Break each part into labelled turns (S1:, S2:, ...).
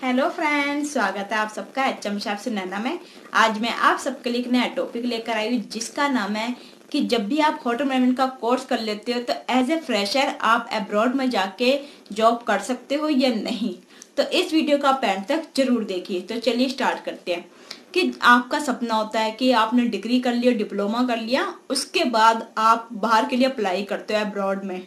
S1: Hello friends, स्वागत है आप सबका एच एम शाप सुनैना में। आज मैं आप सबके लिए एक नया टॉपिक लेकर आई हूँ, जिसका नाम है कि जब भी आप होटल मैनेजमेंट का कोर्स कर लेते हो तो एज ए फ्रेशर आप अब्रॉड में जाके जॉब कर सकते हो या नहीं? तो इस वीडियो का पैंट तक ज़रूर देखिए। तो चलिए स्टार्ट करते हैं। कि आपका सपना होता है कि आपने डिग्री कर लिया डिप्लोमा कर लिया, उसके बाद आप बाहर के लिए अप्लाई करते हो अब्रॉड में।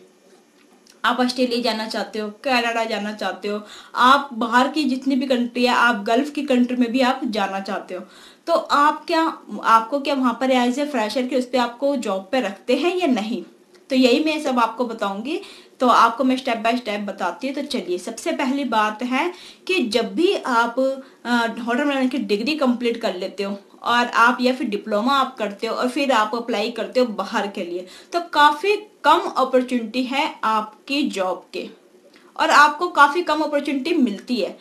S1: आप ऑस्ट्रेलिया जाना चाहते हो, कनाडा जाना चाहते हो, आप बाहर की जितनी भी कंट्री है, आप गल्फ की कंट्री में भी आप जाना चाहते हो। तो आप क्या, आपको क्या वहाँ पर एज ए फ्रेशर के उस पर आपको जॉब पे रखते हैं या नहीं? तो यही मैं सब आपको बताऊँगी। तो आपको मैं स्टेप बाय स्टेप बताती हूँ। तो चलिए, सबसे पहली बात है कि जब भी आप होटल मैनेजमेंट की डिग्री कंप्लीट कर लेते हो और आप या फिर डिप्लोमा आप करते हो और फिर आप अप्लाई करते हो बाहर के लिए तो काफ़ी कम अपॉर्चुनिटी है आपकी जॉब के। और आपको काफ़ी कम अपॉर्चुनिटी मिलती है।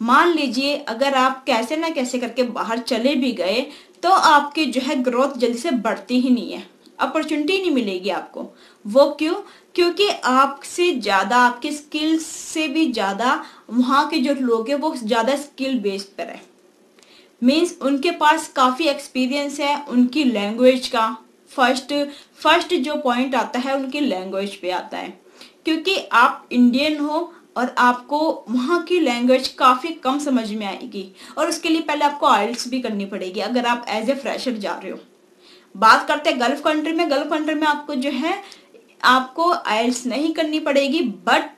S1: मान लीजिए, अगर आप कैसे ना कैसे करके बाहर चले भी गए तो आपकी जो है ग्रोथ जल्दी से बढ़ती ही नहीं है। अपॉर्चुनिटी नहीं मिलेगी आपको। वो क्यों? क्योंकि आपसे ज़्यादा, आपके स्किल्स से भी ज़्यादा, वहाँ के जो लोग हैं, वो ज़्यादा स्किल बेस्ड पर है। मीन्स उनके पास काफ़ी एक्सपीरियंस है उनकी लैंग्वेज का। फ़र्स्ट फ़र्स्ट जो पॉइंट आता है, उनकी लैंग्वेज पे आता है। क्योंकि आप इंडियन हो और आपको वहाँ की लैंग्वेज काफ़ी कम समझ में आएगी। और उसके लिए पहले आपको आइल्स भी करनी पड़ेगी, अगर आप एज ए फ्रेशर जा रहे हो। बात करते हैं गल्फ कंट्री में। गल्फ कंट्री में आपको जो है, आपको आइल्स नहीं करनी पड़ेगी बट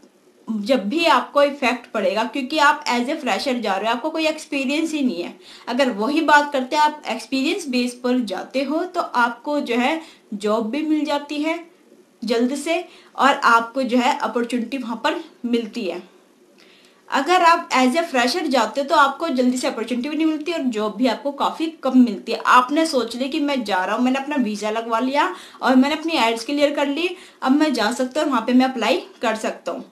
S1: जब भी आपको इफ़ेक्ट पड़ेगा, क्योंकि आप एज ए फ्रेशर जा रहे हो, आपको कोई एक्सपीरियंस ही नहीं है। अगर वही बात करते हैं, आप एक्सपीरियंस बेस पर जाते हो तो आपको जो है जॉब भी मिल जाती है जल्द से, और आपको जो है अपॉर्चुनिटी वहाँ पर मिलती है। अगर आप एज ए फ्रेशर जाते हो तो आपको जल्दी से अपॉर्चुनिटी भी नहीं मिलती और जॉब भी आपको काफ़ी कम मिलती है। आपने सोच लिया कि मैं जा रहा हूँ, मैंने अपना वीज़ा लगवा लिया और मैंने अपनी एड्स क्लियर कर ली, अब मैं जा सकता हूँ वहाँ पे मैं अप्लाई कर सकता हूँ।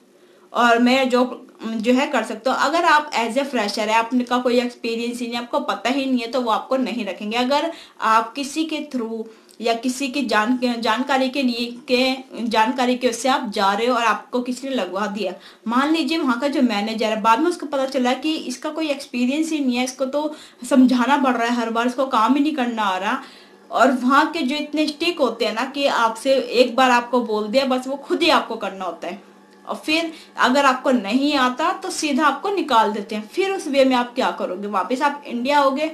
S1: और मैं जो जो है कर सकता हूँ। अगर आप एज ए फ्रेशर है आपका कोई एक्सपीरियंस ही नहीं, आपको पता ही नहीं है तो वो आपको नहीं रखेंगे। अगर आप किसी के थ्रू या किसी की जान, जानकारी के लिए, के, जानकारी के उससे आप जा रहे हो और आपको किसी ने लगवा दिया, मान लीजिए वहाँ का जो मैनेजर है, बाद में उसको पता चला कि इसका कोई एक्सपीरियंस ही नहीं है, इसको तो समझाना पड़ रहा है हर बार, इसको काम ही नहीं करना आ रहा। और वहाँ के जो इतने स्टिक होते हैं ना कि आपसे एक बार आपको बोल दिया, बस वो खुद ही आपको करना होता है। और फिर अगर आपको नहीं आता तो सीधा आपको निकाल देते हैं। फिर उस वे में आप क्या करोगे? वापस आप इंडिया आओगे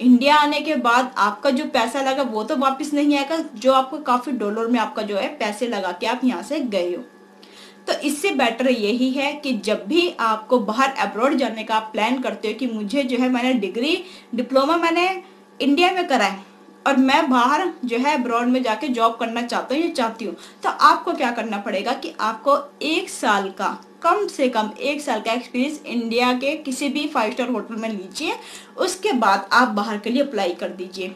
S1: इंडिया आने के बाद आपका जो पैसा लगा, वो तो वापस नहीं आएगा, जो आपको काफ़ी डॉलर में आपका जो है पैसे लगा के आप यहाँ से गए हो। तो इससे बेटर यही है कि जब भी आपको बाहर अब्रॉड जाने का आप प्लान करते हो कि मुझे जो है मैंने डिग्री डिप्लोमा मैंने इंडिया में करा है और मैं बाहर जो है अब्रॉड में जाके जॉब करना चाहता हूँ, या चाहती हूँ। तो आपको क्या करना पड़ेगा कि आपको एक साल का, कम से कम एक साल का एक्सपीरियंस इंडिया के किसी भी फाइव स्टार होटल में लीजिए। उसके बाद आप बाहर के लिए अप्लाई कर दीजिए।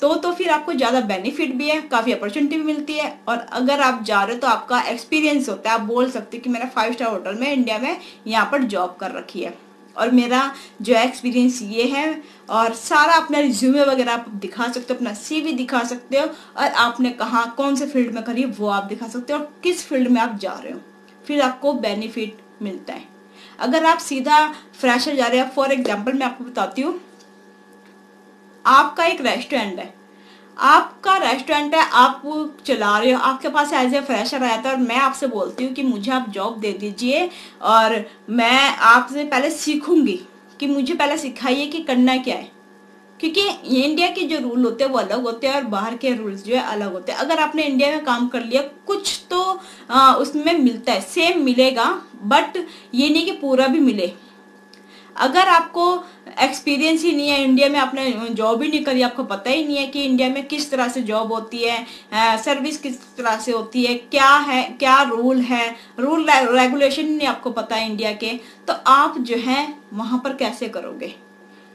S1: तो तो फिर आपको ज़्यादा बेनिफिट भी है, काफ़ी अपॉर्चुनिटी भी मिलती है। और अगर आप जा रहे हो तो आपका एक्सपीरियंस होता है। आप बोल सकते हो कि मैंने फाइव स्टार होटल में इंडिया में यहाँ पर जॉब कर रखी है। और मेरा जो एक्सपीरियंस ये है और सारा अपना रिज्यूमे वगैरह आप दिखा सकते हो, अपना सीवी दिखा सकते हो और आपने कहा, कौन से फ़ील्ड में करी वो आप दिखा सकते हो और किस फ़ील्ड में आप जा रहे हो। फिर आपको बेनिफिट मिलता है। अगर आप सीधा फ्रेशर जा रहे हो फॉर एग्ज़ाम्पल मैं आपको बताती हूँ, आपका एक रेस्टोरेंट है। आपका रेस्टोरेंट है आप चला रहे हो आपके पास एज ए फ्रेशर आया था और मैं आपसे बोलती हूँ कि मुझे आप जॉब दे दीजिए और मैं आपसे पहले सीखूँगी कि मुझे पहले सिखाइए कि करना क्या है। क्योंकि इंडिया के जो रूल होते हैं वो अलग होते हैं और बाहर के रूल्स जो है अलग होते हैं। अगर आपने इंडिया में काम कर लिया कुछ तो आ, उसमें मिलता है सेम मिलेगा बट ये नहीं कि पूरा भी मिले। अगर आपको एक्सपीरियंस ही नहीं है इंडिया में, आपने जॉब ही नहीं करी, आपको पता ही नहीं है कि इंडिया में किस तरह से जॉब होती है सर्विस किस तरह से होती है, क्या है, क्या रूल है? रूल रेगुलेशन नहीं आपको पता है इंडिया के। तो आप जो है, वहाँ पर कैसे करोगे?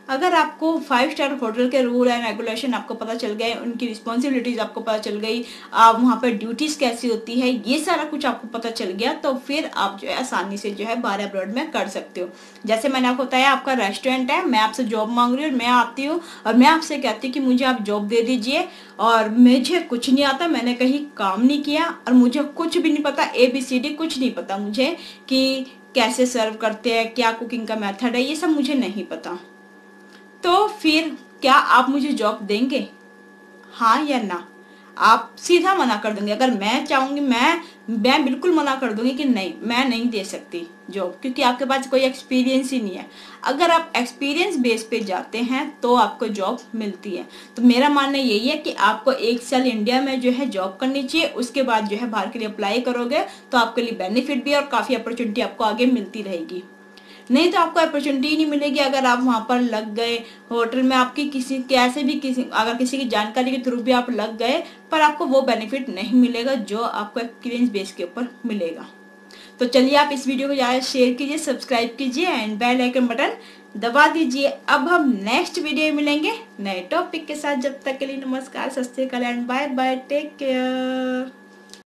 S1: अगर आपको फाइव स्टार होटल के रूल एंड रेगुलेशन आपको पता चल गए, उनकी रिस्पॉन्सिबिलिटीज आपको पता चल गई, आप वहाँ पर ड्यूटीज़ कैसी होती है, ये सारा कुछ आपको पता चल गया तो फिर आप जो है आसानी से जो है बारह अब्रॉड में कर सकते हो। जैसे मैंने आपको बताया, आपका रेस्टोरेंट है, मैं आपसे जॉब मांग रही हूँ मैं आती हूँ और मैं आपसे कहती हूँ कि मुझे आप जॉब दे दीजिए और मुझे कुछ नहीं आता, मैंने कहीं काम नहीं किया और मुझे कुछ भी नहीं पता ए बी सी डी कुछ नहीं पता मुझे कि कैसे सर्व करते हैं, क्या कुकिंग का मेथड है, ये सब मुझे नहीं पता। तो फिर क्या आप मुझे जॉब देंगे? हाँ या ना? आप सीधा मना कर देंगे। अगर मैं चाहूँगी, मैं मैं बिल्कुल मना कर दूँगी कि नहीं, मैं नहीं दे सकती जॉब क्योंकि आपके पास कोई एक्सपीरियंस ही नहीं है। अगर आप एक्सपीरियंस बेस पे जाते हैं तो आपको जॉब मिलती है। तो मेरा मानना यही है कि आपको एक साल इंडिया में जो है जॉब करनी चाहिए, उसके बाद जो है बाहर के लिए अप्लाई करोगे तो आपके लिए बेनिफिट भी और काफ़ी अपॉर्चुनिटी आपको आगे मिलती रहेगी। नहीं तो आपको अपॉर्चुनिटी नहीं मिलेगी अगर आप वहाँ पर लग गए होटल में आपकी किसी, कैसे भी किसी, अगर किसी की जानकारी के थ्रू भी आप लग गए, पर आपको वो बेनिफिट नहीं मिलेगा जो आपको एक्सपीरियंस बेस के ऊपर मिलेगा। तो चलिए आप इस वीडियो को ज़्यादा शेयर कीजिए सब्सक्राइब कीजिए एंड बेल आइकन बटन दबा दीजिए। अब हम नेक्स्ट वीडियो मिलेंगे नए टॉपिक के साथ। जब तक के लिए नमस्कार, सत and bye bye take care